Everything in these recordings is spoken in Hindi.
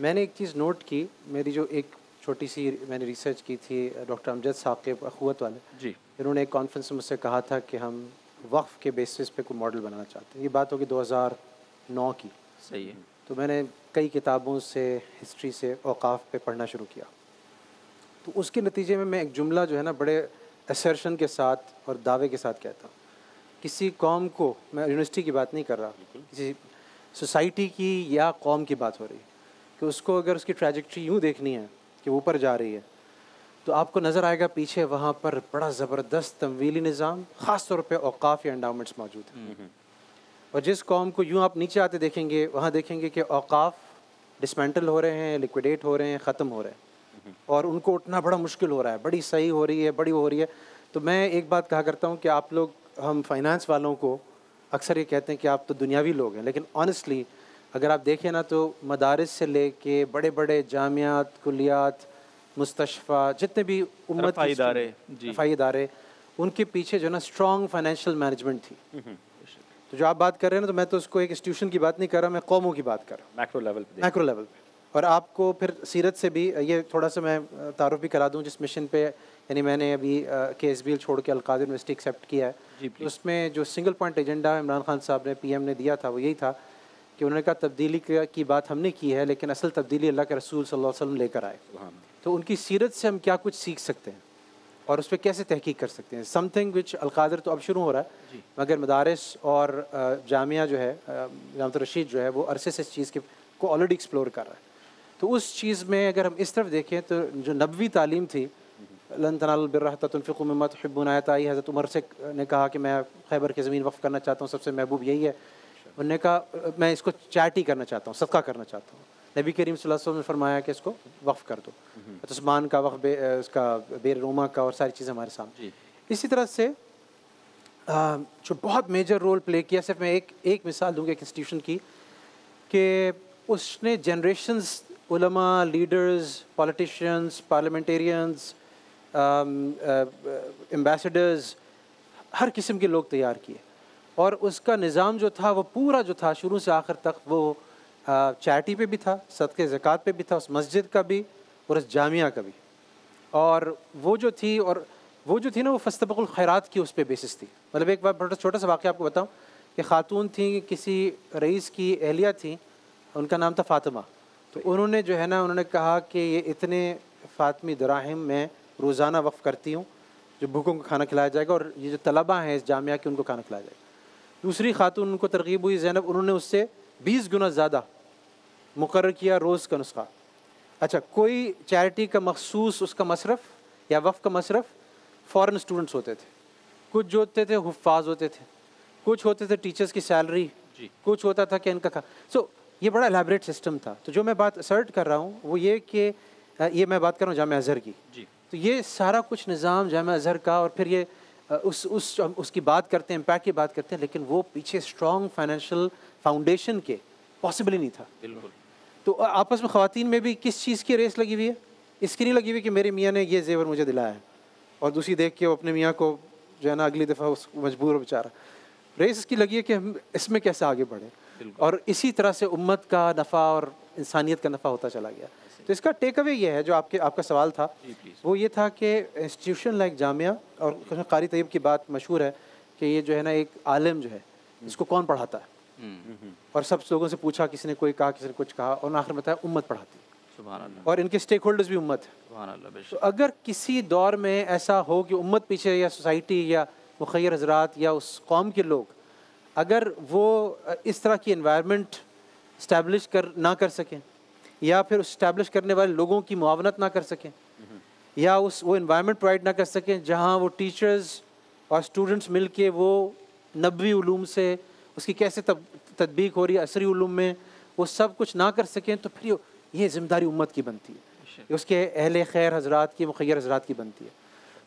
मैंने एक चीज़ नोट की मेरी जो एक छोटी सी मैंने रिसर्च की थी डॉक्टर अमजद साकिब अखवत वाले। जी। इन्होंने एक कॉन्फ्रेंस में मुझसे कहा था कि हम वक्फ़ के बेसिस पे कोई मॉडल बनाना चाहते हैं। ये बात होगी 2009 की। सही है। तो मैंने कई किताबों से हिस्ट्री से अवकाफ पे पढ़ना शुरू किया। तो उसके नतीजे में मैं एक जुमला जो है ना बड़े असरशन के साथ और दावे के साथ कहता हूँ। किसी कौम को मैं यूनिवर्सिटी की बात नहीं कर रहा किसी सोसाइटी की या कौम की बात हो रही कि उसको अगर उसकी ट्रैजेक्ट्री यूँ देखनी है कि ऊपर जा रही है तो आपको नज़र आएगा पीछे वहाँ पर बड़ा ज़बरदस्त तमवीली निज़ाम ख़ास तौर पे औकाफ या एंडाउमेंट्स मौजूद हैं। और जिस कौम को यूँ आप नीचे आते देखेंगे वहाँ देखेंगे कि औकाफ डिसमेंटल हो रहे हैं लिक्विडेट हो रहे हैं ख़त्म हो रहे हैं। और उनको उठना बड़ा मुश्किल हो रहा है बड़ी सही हो रही है बड़ी हो रही है। तो मैं एक बात कहा करता हूँ कि आप लोग हम फाइनेंस वालों को अक्सर ये कहते हैं कि आप तो दुनियावी लोग हैं लेकिन ऑनेस्टली अगर आप देखें ना तो मदारस से ले लेके बड़े बड़े जामियात कुलियात मुस्तफ़ा जितने भी उम्मत इदारे। रफ़ाई इदारे उनके पीछे जो ना स्ट्रॉन्ग फाइनेंशियल मैनेजमेंट थी। तो जो आप बात कर रहे हैं ना तो मैं तो उसको एक इंस्टीट्यूशन की बात नहीं कर रहा मैं कौमों की बात कर रहा हूँ। मैक्रो लेवल पे। मैक्रो लेवल पे। और आपको फिर सीरत से भी ये थोड़ा सा मैं तारुफ भी करा दूँ जिस मिशन पे यानी मैंने अभी के एस बी एल छोड़ के अलकाद यूनिवर्सिटी एक्सेप्ट किया है। उसमें जो single point agenda Imran Khan साहब ने पीएम ने दिया था वो यही था। कि उन्होंने कहा तब्दीली की बात हमने की है लेकिन असल तब्दीली अल्लाह के रसूल सल्लल्लाहु अलैहि वसल्लम लेकर आए। तो उनकी सीरत से हम क्या कुछ सीख सकते हैं? और उस पर कैसे तहकीक कर सकते हैं? समथिंग विच अलकादर तो अब शुरू हो रहा है मगर मदारस और जामिया जो है जामत रशीद जो है वो अरसे से इस चीज़ के को ऑलरेडी एक्सप्लोर कर रहा है। तो उस चीज़ में अगर हम इस तरफ़ देखें तो जो नबवी तालीम थी लन तनालबिरतफ़िकमत आई हज़रत उमर से ने कहा कि मैं खैबर की ज़मीन वफ़ करना चाहता हूँ सबसे महबूब यही है उन्होंने कहा मैं इसको चैटी करना चाहता हूँ सदका करना चाहता हूँ। नबी करीम सल्लल्लाहु अलैहि वसल्लम ने फरमाया कि इसको वक्फ़ कर दो। तो उस्मान का वक्फ बे, उसका बेर रोमा का और सारी चीज़ें हमारे सामने। इसी तरह से जो बहुत मेजर रोल प्ले किया सिर्फ़ मैं एक एक मिसाल दूँगा एक इंस्टीट्यूशन की कि उसने जनरेशन्स उलमा लीडर्स पॉलिटिशियंस पार्लियामेंटेरियंस एम्बेसडर्स हर किस्म के लोग तैयार किए। और उसका निज़ाम जो था वो पूरा जो था शुरू से आखिर तक वो चैटी पे भी था सदक़े ज़क़़त पे भी था उस मस्जिद का भी और उस जामिया का भी। और वो जो थी और वो जो थी ना वो फस्तबकुल खैरात की उस पर बेसिस थी। मतलब एक बार छोटा सा वाक्य आपको बताऊँ कि ख़ातून थी किसी रईस की अहलिया थी उनका नाम था फ़ातिमा। तो उन्होंने जो है ना उन्होंने कहा कि ये इतने फ़ातमी दराहम मैं रोज़ाना वक्फ़ करती हूँ जो भूखों को खाना खिलाया जाएगा और ये जो तलबा हैं इस जामिया के उनको खाना खिलाया जाएगा। दूसरी खातून उनको तरगीब हुई जैनब उन्होंने उससे बीस गुना ज़्यादा मुकर किया रोज़ का नुस्खा। अच्छा कोई चैरिटी का मखसूस उसका मशरफ या वफ़ का मशरफ फ़ॉरन स्टूडेंट्स होते थे। कुछ जो होते थे हुफाज होते थे कुछ होते थे टीचर्स की सैलरी कुछ होता था कि इनका खा सो so, ये बड़ा एलेबरेट सिस्टम था। तो जो मैं बात असर्ट कर रहा हूँ वो ये कि ये मैं बात कर रहा हूँ जाम अज़हर की। जी। तो ये सारा कुछ निज़ाम जाम अज़हर का और फिर ये उस उस उसकी बात करते हैं इम्पैक्ट की बात करते हैं लेकिन वो पीछे स्ट्रॉन्ग फाइनेंशियल फाउंडेशन के पॉसिबल ही नहीं था। बिल्कुल। तो आपस में ख़वातीन में भी किस चीज़ की रेस लगी हुई है? इसकी नहीं लगी हुई कि मेरे मियाँ ने ये जेवर मुझे दिलाया है और दूसरी देख के वो अपने मियाँ को जो है ना अगली दफ़ा उस मजबूर हो बेचारा। रेस इसकी लगी है कि हम इसमें कैसे आगे बढ़ें? और इसी तरह से उम्मत का नफ़ा और इंसानियत का नफ़ा होता चला गया। तो इसका टेक अवे ये है जो आपके आपका सवाल था वो ये था कि इंस्टीट्यूशन लाइक जामिया और कारी तयब की बात मशहूर है कि ये जो है ना एक आलम जो है इसको कौन पढ़ाता है? और सब लोगों से पूछा किसी ने कोई कहा किसी ने कुछ कहा और आखिर बताया उम्मत पढ़ाती और इनके स्टेक होल्डर्स भी उम्मत है। तो अगर किसी दौर में ऐसा हो कि उम्मत पीछे या सोसाइटी या मुखैर हजरात या उस कौम के लोग अगर वो इस तरह की इन्वायरमेंट इस्टेब्लिश कर ना कर सकें या फिर इस्टेब्लिश करने वाले लोगों की मुआवनत ना कर सकें। या उस वो इन्वायरमेंट प्रोवाइड ना कर सकें जहाँ वो टीचर्स और स्टूडेंट्स मिल के वो नबी ूम से उसकी कैसे तब तदबीक हो रही है असरी ूम में वो सब कुछ ना कर सकें तो फिर ये ज़िम्मेदारी उम्मत की बनती है। उसके अहल खैर हजरात की मुखैर हजरात की बनती है।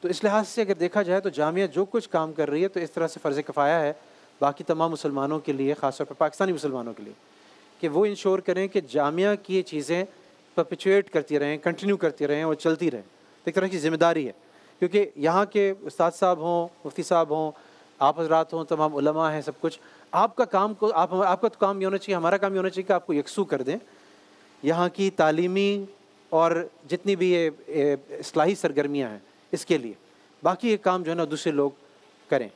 तो इस लिहाज से अगर देखा जाए तो जामिया जो कुछ काम कर रही है तो इस तरह से फ़र्ज़ कफ़ाया है बाकी तमाम मुसलमानों के लिए ख़ासतौर पर पाकिस्तानी मुसलमानों के लिए। कि वो इंश्योर करें कि जामिया की ये चीज़ें परपचुएट करती रहें कंटिन्यू करती रहें और चलती रहें। तो एक तरह की ज़िम्मेदारी है। क्योंकि यहाँ के उस्ताद साहब हों, मुफ्ती साहब हों, आप हजरात हों, तमाम उलमा हैं, सब कुछ, आपका काम को, आप, आपका तो काम ये होना चाहिए, हमारा काम ये होना चाहिए कि आपको यकसू कर दें। यहाँ की तालीमी और जितनी भी ये इसलाही सरगर्मियाँ हैं, इसके लिए। बाकी ये काम जो है ना, दूसरे लोग करें।